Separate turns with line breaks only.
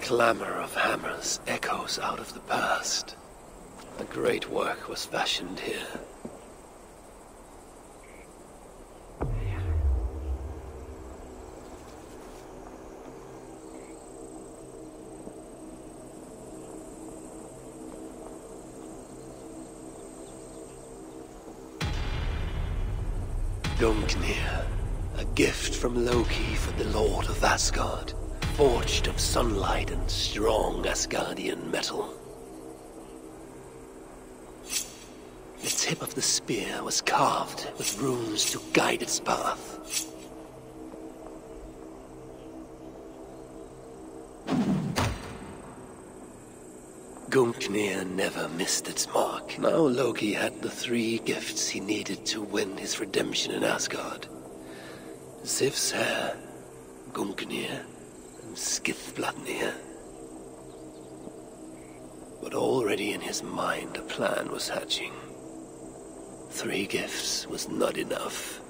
clamor of hammers echoes out of the past. A great work was fashioned here. Gungnir, a gift from Loki for the Lord of Asgard, forged of sunlight and strong Asgardian metal. The tip of the spear was carved with runes to guide its path. Gungnir never missed its mark. Now Loki had the three gifts he needed to win his redemption in Asgard. Sif's hair, Gungnir, Skithbladnir. But already in his mind a plan was hatching. Three gifts was not enough.